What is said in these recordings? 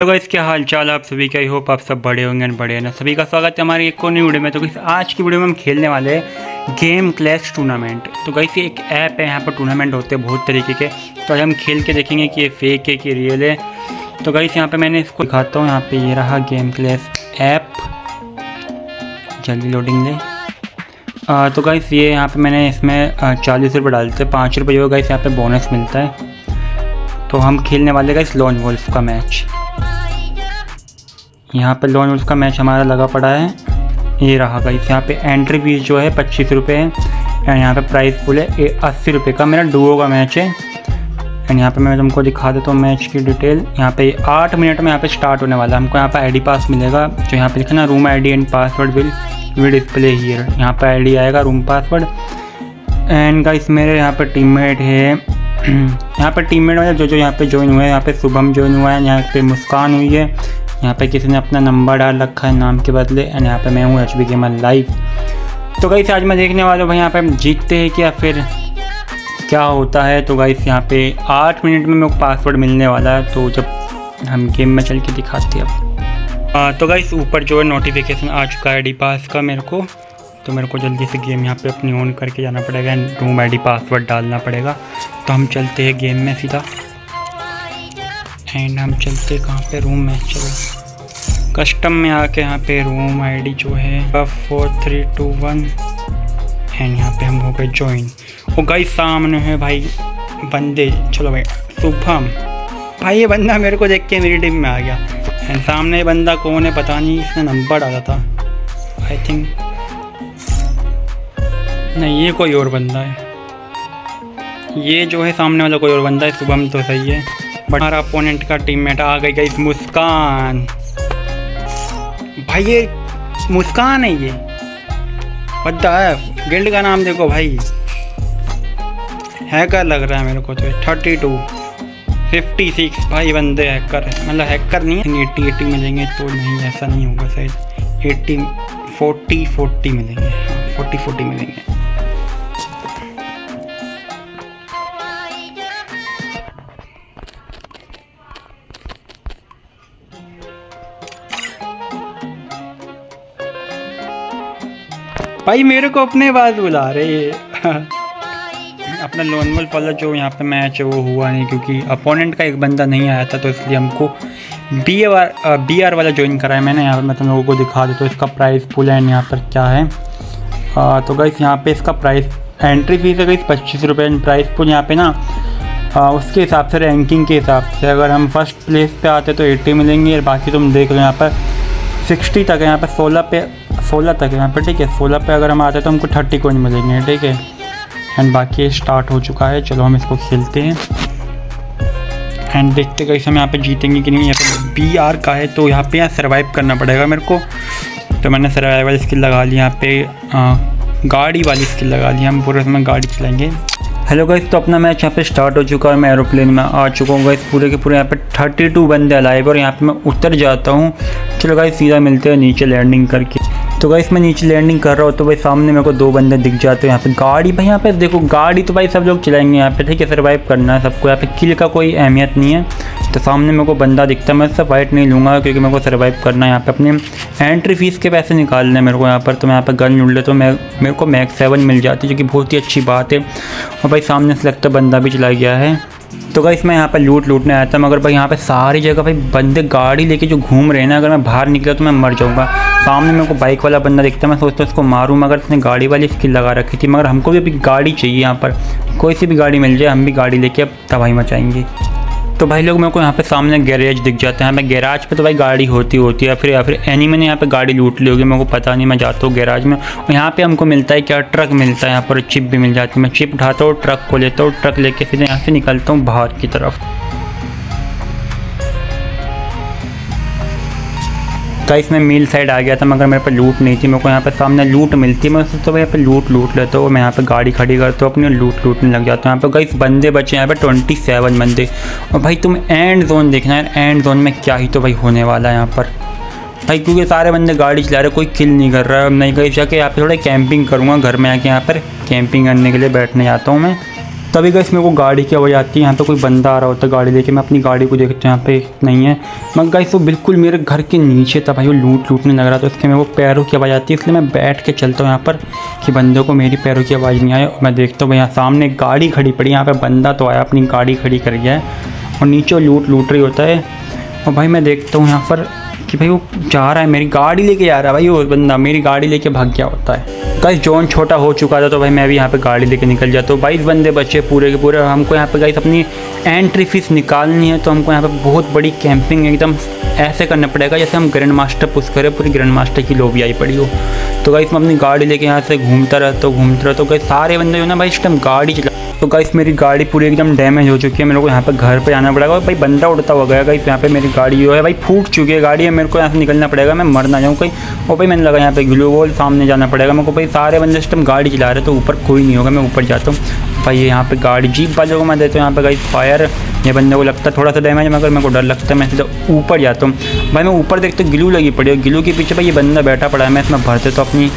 तो गाइस क्या हाल चाल आप सभी का? आई होप आप सब बड़े होंगे बड़े ना सभी का स्वागत है हमारी एक और नई वीडियो में। तो गाइस आज की वीडियो में हम खेलने वाले हैं गेम क्लैश टूर्नामेंट तो ये एक ऐप है यहाँ पर टूर्नामेंट होते हैं बहुत तरीके के। तो आज हम खेल के देखेंगे कि ये फेक है कि रियल है। तो गाइस यहाँ पे मैंने इसको दिखाता हूँ। यहाँ पे ये रहा गेम क्लैश ऐप जल्दी लोडिंग ले। आ, तो गाइस ये यहाँ पे मैंने इसमें चालीस रुपये डालते हैं। पाँच रुपये जो गाइस यहाँ पे बोनस मिलता है। तो हम खेलने वाले गाइस लॉन वोल्फ का मैच यहाँ पे लोन उसका मैच हमारा लगा पड़ा है ये रहा गाइस यहाँ पे एंट्री फ़ीस जो है पच्चीस रुपये है एंड यहाँ पे प्राइस पुल है अस्सी रुपये का मेरा डुओ का मैच है एंड यहाँ पे मैं तुमको दिखा देता हूँ मैच की डिटेल यहाँ पे आठ मिनट में यहाँ पे स्टार्ट होने वाला है हमको यहाँ पे आईडी पास मिलेगा जो यहाँ पे लिखा ना room ID and password will will display here यहाँ पे आईडी आएगा रूम पासवर्ड एंड गाइस मेरे यहाँ पे टीममेट है यहाँ पर टीममेट वाले जो जो यहाँ पे ज्वाइन हुए हैं यहाँ पे शुभम ज्वाइन हुआ है यहाँ पे मुस्कान हुई है यहाँ पे किसी ने अपना नंबर डाल रखा है नाम के बदले एंड यहाँ पे मैं हूँ एच बी गेमर लाइव तो गाइस आज मैं देखने वाला हूँ भाई यहाँ पे हम जीतते हैं क्या फिर क्या होता है? तो गाइस यहाँ पे आठ मिनट में मेरे को पासवर्ड मिलने वाला है तो जब हम गेम में चल के दिखाते हैं अब। आ, तो गाइस ऊपर जो है नोटिफिकेशन आ चुका है डी पास का मेरे को तो मेरे को जल्दी से गेम यहाँ पे अपनी ऑन करके जाना पड़ेगा एंड रूम आई पासवर्ड डालना पड़ेगा। तो हम चलते हैं गेम में सीधा। एंड हम चलते कहाँ पे रूम में? चलो। कस्टम में आके यहाँ पे रूम आईडी जो है four three two one and यहाँ पे हम हो गए ज्वाइन वो गई सामने है भाई बंदे। चलो भाई, शुभम। भाई, ये बंदा मेरे को देख के मेरी टीम में आ गया। एंड सामने बंदा कौन है, पता नहीं, इसने नंबर डाला था। आई थिंक नहीं, ये कोई और बंदा है। ये जो है सामने वाला कोई और बंदा है, शुभम तो सही है। बट हमारा अपोनेंट का टीममेट आ गई गई मुस्कान। भाई ये मुस्कान है ये। पता है गिल्ड का नाम देखो भाई। हैकर लग रहा है मेरे को तो थर्टी टू फिफ्टी सिक्स भाई बंदे हैकर मतलब हैकर नहीं है एट्टी एट्टी मिलेंगे तो नहीं, ऐसा नहीं होगा शायद। एट्टी फोर्टी फोर्टी मिलेंगे। फोर्टी फोर्टी मिलेंगे। भाई मेरे को अपने बात बुला रहे अपना वोल वाला जो यहाँ पे मैच है वो हुआ नहीं क्योंकि अपोनेंट का एक बंदा नहीं आया था तो इसलिए हमको बी आर बी आर वाला ज्वाइन कराया मैंने। यहाँ पर मैं तुम लोगों को दिखा दूँ तो इसका प्राइस पुल एंड यहाँ पर क्या है। आ, तो गई यहाँ पे इसका प्राइस एंट्री फ़ीस है गई पच्चीस रुपये एंड प्राइस पुल यहाँ पे ना आ, उसके हिसाब से रैंकिंग के हिसाब से अगर हम फ़र्स्ट प्लेस पे आते तो एट्टी मिलेंगे और बाकी तुम देख लो यहाँ पर सिक्सटी तक है यहाँ पर सोलह पे सोलह तक यहाँ पर ठीक है? सोलह पे अगर हम आते हैं तो हमको थर्टी कोइन मिलेंगे, ठीक है? एंड बाकी स्टार्ट हो चुका है। चलो हम इसको खेलते हैं। एंड देखते कैसे हम यहाँ पे जीतेंगे कि नहीं। यहाँ पे बी आर का है तो यहाँ पे यहाँ सर्वाइव करना पड़ेगा मेरे को। तो मैंने सर्वाइवल स्किल लगा ली, यहाँ पे गाड़ी वाली स्किल लगा ली। हम पूरे समय गाड़ी चलाएँगे। हेलो गाइस तो अपना मैच यहाँ पे स्टार्ट हो चुका है। मैं एरोप्लेन में आ चुका हूँ गाइस पूरे के पूरे यहाँ पे थर्टी टू बंदे अलाइव और यहाँ पे मैं उतर जाता हूँ। चलो गाइस सीधा मिलते हैं नीचे लैंडिंग करके। तो गाइस मैं नीचे लैंडिंग कर रहा हूँ तो भाई सामने मेरे को दो बंदे दिख जाते हैं यहाँ पे। गाड़ी भाई, यहाँ पे देखो, गाड़ी तो भाई सब लोग चलाएँगे यहाँ पे, ठीक है सर्वाइव करना है सबको। यहाँ पे किल का कोई अहमियत नहीं है। तो सामने मेरे को बंदा दिखता है, मैं उससे फाइट नहीं लूँगा क्योंकि मेरे को सर्वाइव करना है यहाँ पे। अपने एंट्री फ़ीस के पैसे निकालने हैं मेरे को यहाँ पर तो मैं यहाँ पर गन लूट ले तो मैं, मेरे को मैक्स सेवन मिल जाती है, जो कि बहुत ही अच्छी बात है। और भाई सामने से लगता बंदा भी चला गया है। तो गाइस मैं यहाँ पर लूट लूटने आया था, मगर भाई यहाँ पे सारी जगह भाई बंदे गाड़ी लेके जो घूम रहे हैं ना, अगर मैं बाहर निकला तो मैं मर जाऊँगा। सामने मेरे को बाइक वाला बंदा दिखता है, मैं सोचता हूँ उसको मारूँ, मगर उसने गाड़ी वाली स्किल लगा रखी थी, मगर हमको भी अभी गाड़ी चाहिए यहाँ पर। कोई सी भी गाड़ी मिल जाए, हम भी गाड़ी लेके अब तबाही मचाएँगे। तो भाई लोग मेरे को यहाँ पे सामने गैरेज दिख जाता है। हमें गैराज पे तो भाई गाड़ी होती होती है फिर, या फिर एनी मैंने यहाँ पे गाड़ी लूट ली होगी, मेरे को पता नहीं, मैं जाता हूँ गैराज में। और यहाँ पे हमको मिलता है क्या? ट्रक मिलता है यहाँ पर, चिप भी मिल जाती है। मैं चिप उठाता हूँ, ट्रक को लेता हूँ, ट्रक लेके फिर यहाँ से निकलता हूँ बाहर की तरफ़। गाइस मैं मील साइड आ गया था, मगर मेरे पे लूट नहीं थी, मेरे को यहाँ पे सामने लूट मिलती है, मैं उससे तो यहाँ पे लूट लूट लेता हूँ, मैं यहाँ पे गाड़ी खड़ी करता हूँ, अपनी लूट लूटने लग जाता हूँ। यहाँ पे गाइस बंदे बचे यहाँ पे ट्वेंटी सेवन बंदे। और भाई तुम एंड जोन देखना है एंड जोन में क्या ही तो भाई होने वाला है यहाँ पर। भाई क्योंकि सारे बंदे गाड़ी चला रहे कोई किल नहीं कर रहा। है नहीं कहीं जाके यहाँ पे थोड़ा कैंपिंग करूँगा, घर में आके यहाँ पर कैंपिंग करने के लिए बैठने जाता हूँ मैं। तभी गई मेरे को गाड़ी की आवाज़ आती है। यहाँ पे कोई बंदा आ रहा होता है गाड़ी लेके। मैं अपनी गाड़ी को देखते हैं, यहाँ पे नहीं है। मगर गई वो बिल्कुल मेरे घर के नीचे था भाई, वो लूट लूटने लग रहा था। उसके मेरे को पैरों की आवाज़ आती है, इसलिए मैं बैठ के चलता हूँ यहाँ पर कि बंदों को मेरी पैरों की आवाज़ नहीं आए। मैं देखता हूँ यहाँ सामने गाड़ी खड़ी पड़ी यहाँ पर बंदा तो आया, अपनी गाड़ी खड़ी कर गया है। और नीचे लूट लूट रही होता है। और भाई, मैं देखता हूँ यहाँ पर कि भाई, वो जा रहा है, मेरी गाड़ी लेके जा रहा है भाई, वो बंदा मेरी गाड़ी लेके भाग गया होता है। गाइस जोन छोटा हो चुका था तो भाई मैं भी यहाँ पे गाड़ी लेके निकल जाता हूँ। बाईस बंदे बच्चे पूरे के पूरे। और हमको यहाँ पे गाइस अपनी एंट्री फ़ीस निकालनी है तो हमको यहाँ पे बहुत बड़ी कैंपिंग एकदम ऐसे करना पड़ेगा, जैसे हम ग्रैंड मास्टर पुश करें, पूरी ग्रैंड मास्टर की लोबी आई पड़ी हो। तो गाइस मैं अपनी गाड़ी लेके यहाँ से घूमता रहता हूँ, घूमता रहता हूँ। गाइस सारे बंदे जो ना भाई इस टाइम गाड़ी चला तो गाइस मेरी गाड़ी पूरी एकदम डैमेज हो चुकी है। मेरे को यहाँ पे घर पे आना पड़ेगा। और भाई बंदा उड़ता हुआ गया गाइस यहाँ पे मेरी गाड़ी जो है भाई फूट चुकी है गाड़ी। है मेरे को यहाँ से निकलना पड़ेगा, मैं मर ना जाऊँ कहीं। और भाई मैंने लगा यहाँ पे ग्लू वॉल सामने जाना पड़ेगा। मेरे को भाई सारे बंदे सिस्टम गाड़ी चला रहे तो ऊपर कोई नहीं होगा, मैं ऊपर जाता हूँ। भाई यहाँ पे गाड़ी, जीप वालों को मैं देता हूँ यहाँ पे गाइस फायर ये बंदे को लगता है थोड़ा सा डैमेज मगर मेरे को डर लगता है, मैं सीधा ऊपर जाता हूँ। भाई मैं ऊपर देखता ग्लू लगी पड़ी है। ग्लू के पीछे भाई ये बंदा बैठा पड़ा है, मैं इसमें भरते तो अपनी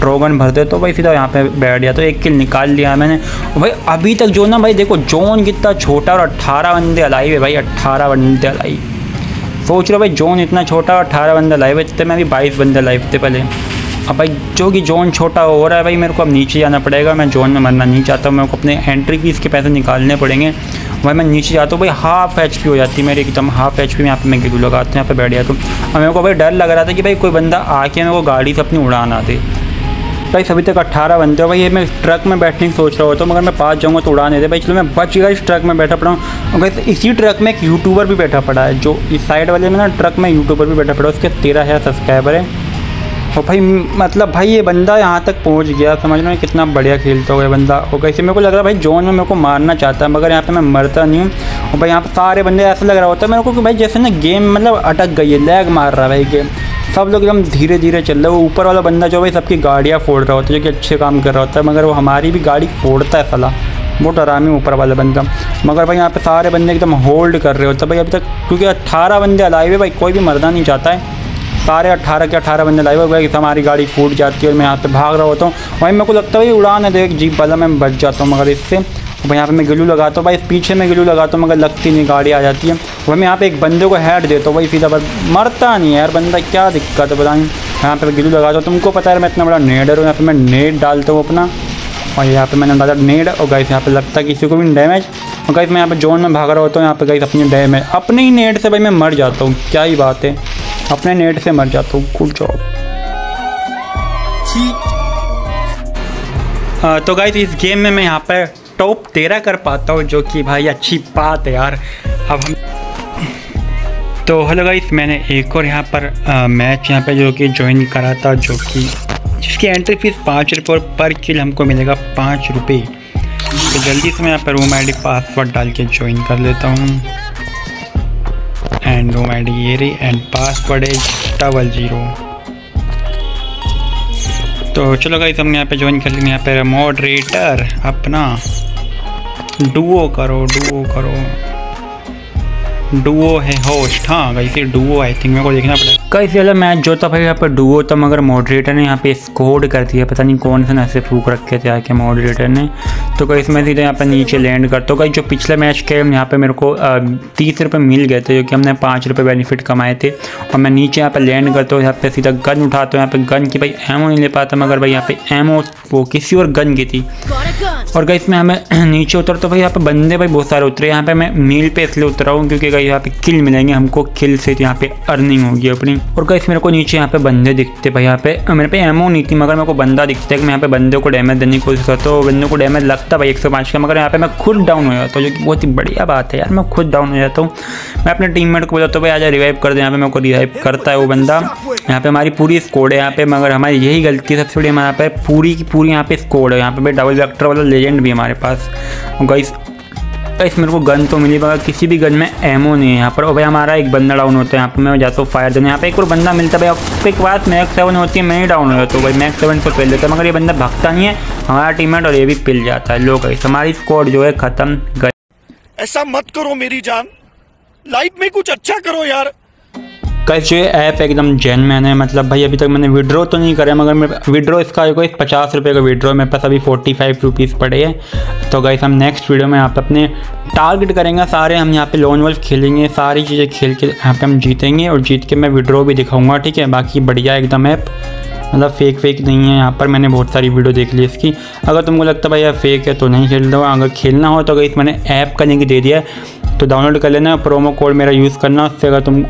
ट्रोगन भरते तो भाई सीधा यहाँ पे बैठ गया तो एक किल निकाल लिया मैंने। भाई अभी तक जो ना भाई देखो, जोन कितना छोटा और अट्ठारह बंदे अलाइव है भाई, अट्ठारह बंदे अलाइव सोच रहे भाई, जोन इतना छोटा और अट्ठारह बंदे लाइव इतने में भी बाईस बंदे लाइव थे पहले। अब भाई जो कि जोन छोटा हो रहा है भाई, मेरे को अब नीचे जाना पड़ेगा, मैं जोन में मरना नहीं चाहता, मेरे को अपने एंट्री फ़ीस के पैसे निकालने पड़ेंगे। भाई मैं नीचे जाता हूँ, भाई हाफ़ एचपी हो जाती है मेरी, एकदम हाफ़ एच पी में यहाँ पे मैं गिलू लगाता हूँ, यहाँ पे बैठ जाता हूँ और मेरे को भाई डर लग रहा था कि भाई कोई बंदा आके मेरे को गाड़ी से अपनी उड़ान दे। भाई सभी तक अट्ठारह बनते हो भाई ये मैं ट्रक में बैठने की सोच रहा होता हूँ, मगर मैं पास जाऊँगा तो उड़ा नहीं दे। भाई चलो, मैं बच गया इस ट्रक में बैठा पड़ा हूँ। भाई इसी ट्रक में एक यूट्यूबर भी बैठा पड़ा है, जो इस साइड वाले में ना ट्रक में यूट्यूबर भी बैठा पड़ा है, उसके तेरह हज़ार सब्सक्राइबर है। और भाई मतलब भाई ये बंदा यहाँ तक पहुँच गया, समझ लो कितना बढ़िया खेलता होगा बंदा। और कैसे मेरे को लग रहा है भाई जोन में मेरे को मारना चाहता है, मगर यहाँ पे मैं मरता नहीं हूँ। और भाई यहाँ पे सारे बंदे ऐसा लग रहा होता है मेरे को कि भाई जैसे ना गेम मतलब अटक गई है लैग मार रहा है भाई गेम सब लोग एकदम धीरे धीरे चल रहे वो ऊपर वाला बंदा जो भाई सबकी गाड़ियाँ फोड़ रहा होता है, जो कि अच्छे काम कर रहा होता है, मगर वो हमारी भी गाड़ी फोड़ता है सला। बहुत आरामी ऊपर वाला बंदा। मगर भाई यहाँ पे सारे बंदे एकदम होल्ड कर रहे होते भाई अभी तक क्योंकि अट्ठारह बंदे अलाइव है भाई, कोई भी मरना नहीं चाहता है। सारे अट्ठारह के अट्ठारह बंदे लाइव हो। गए हमारी गाड़ी फूट जाती है और मैं यहाँ पे भाग रहा होता हूँ। वहीं मेरे को लगता है भाई उड़ान है देख जीप वाला मैं बच जाता हूँ, मगर इससे भाई यहाँ पे मैं गिलू लगाता हूँ। भाई, पीछे में गिलू लगाता हूँ, मगर लगती नहीं, गाड़ी आ जाती है। वही मैं यहाँ पे एक बंदे को हेड देता हूँ। भाई, सीधा बस मरता नहीं है यार बंदा, क्या दिक्कत है, पता नहीं। यहाँ पे गिलू लगाता हूँ। तुमको पता है मैं इतना बड़ा नेडर हूँ। यहाँ पे मैं नेट डालता हूँ अपना। और यहाँ पे मैंने डाला नेड और गाइस यहाँ पे लगता है किसी को भी डैमेज और गाइस मैं यहाँ पे जोन में भाग रहा होता हूँ। यहाँ पे गाइस अपनी डैमेज अपने ही नेट से भाई मैं मर जाता हूँ। क्या ही बात है। अपने नेट से मर जाता हूँ। गुड जॉब तो गाइस इस गेम में मैं यहाँ पर टॉप तेरह कर पाता हूँ जो कि भाई अच्छी बात है यार। अब हम तो हेलो गाइस मैंने एक और यहाँ पर आ, मैच यहाँ पे जो कि ज्वाइन करा था जो कि जिसकी एंट्री फ़ीस पाँच रुपये पर किल हमको मिलेगा पाँच रुपये तो जल्दी से मैं यहाँ पर रूम आई डी पासवर्ड डाल के ज्वाइन कर लेता हूँ। एंड रूम आई ये रही and password is double zero तो चलो गाइस हमने यहाँ पे ज्वाइन कर लेंगे यहाँ पे मॉडरेटर अपना। डुओ करो डुओ करो। डुओ है होस्ट हाँ कैसे डुओ आई थिंक मेरे को देखना पड़ेगा। कैसे वाला मैच जो था भाई, यहाँ पर डुओ था, मगर मॉडरेटर ने यहाँ पे स्कोर कर दिया। पता नहीं कौन से ऐसे फूक रखे थे आके मॉडरेटर ने। तो कैसे मैं सीधे यहाँ पे नीचे लैंड करता कई जो पिछले मैच के यहाँ पे मेरे को तीस रुपये मिल गए थे, जो कि हमने पाँच रुपये बेनिफिट कमाए थे। और मैं नीचे यहाँ पे लैंड करता हूँ, यहाँ पे सीधा गन उठाता हूँ, यहाँ पे गन की भाई एमओ नहीं ले पाता, मगर भाई यहाँ पे एमओ वो किसी और गन की थी। और गई इसमें हमें नीचे उतर तो भाई यहाँ पे बंदे भाई बहुत सारे उतरे यहाँ पे मैं मील पे इसलिए उतरा हूँ क्योंकि गई यहाँ पे किल मिलेंगे, हमको किल से यहाँ पे अर्निंग होगी अपनी। और गई मेरे को नीचे यहाँ पे बंदे दिखते भाई, यहाँ पे मेरे पे एमओ नहीं थी, मगर मेरे को बंदा दिखता है कि मैं यहाँ पे बंदे को डैमेज देने की कोशिश करता हूँ। बंदे को डैमेज लगता भाई एक सौ पाँच का, मगर यहाँ पे मैं खुद डाउन हो जाता हूँ, जो कि बहुत ही बढ़िया बात है यार, मैं खुद डाउन हो जाता हूँ। मैं अपने टीम को बोलता हूँ भाई आज रिवाइव कर दे। यहाँ पे मेरे को रिवाइव करता है वो बंदा। यहाँ पे हमारी पूरी स्कोड है यहाँ पे, मगर हमारी यही गलती सबसे बड़ी, हमारे यहाँ पे पूरी की पूरी यहाँ पे स्कोड है। यहाँ पे डबल वैक्टर वाला लेजेंड भी हमारे पास। गाइस गाइस मेरे को गन तो मिली, मगर किसी भी गन में एमओ नहीं है यहाँ पर। भाई हमारा एक बंदा डाउन होता है, यहाँ पे मैं जाता हूँ फायर देने। यहाँ पे एक और बंदा मिलता है भाई एक बात मैक्स सेवन होती है, मैं ही डाउन हो जाता हूँ भाई। मैक्स सेवन से पिल देता है, मगर ये बंदा भगता नहीं है, हमारा टीममेट और ये भी पिल जाता है। लो गाइस हमारी स्कोड जो है ख़त्म। गई ऐसा मत करो मेरी जान। लाइफ में कुछ अच्छा करो यार। कैसे जो ऐप एकदम जेनमैन है मतलब भाई अभी तक मैंने विड्रॉ तो नहीं करा, मगर मैं विड्रॉ इसका जो कोई पचास रुपये का विड्रॉ मेरे पास अभी फोर्टी फाइव रुपीज़ पड़े हैं। तो गाइस हम नेक्स्ट वीडियो में यहाँ अपने टारगेट करेंगे सारे, हम यहाँ पे लोन वल्फ खेलेंगे, सारी चीज़ें खेल के यहाँ पे हम जीतेंगे, और जीत के मैं विड्रॉ भी दिखाऊँगा, ठीक है? बाकी बढ़िया एकदम ऐप मतलब फेक फेक नहीं है यहाँ पर, मैंने बहुत सारी वीडियो देख ली इसकी। अगर तुमको लगता है भाई यार फेक है तो नहीं खेल दो अगर खेलना हो तो अगर इस मैंने ऐप का लिंक दे दिया है। तो डाउनलोड कर लेना प्रोमो कोड मेरा यूज़ करना, उससे अगर तुम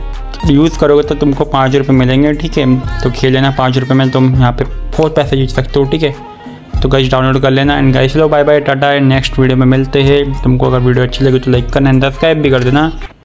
यूज़ करोगे तो तुमको पाँच रुपये मिलेंगे, ठीक है? तो खेल लेना पाँच रुपये में, तुम यहाँ पे बहुत पैसे जीत सकते हो, ठीक है? तो गाइस डाउनलोड कर लेना and guys low bye bye tata next video में मिलते हैं। तुमको अगर वीडियो अच्छी लगी तो लाइक करना एंड सब्सक्राइब भी कर देना।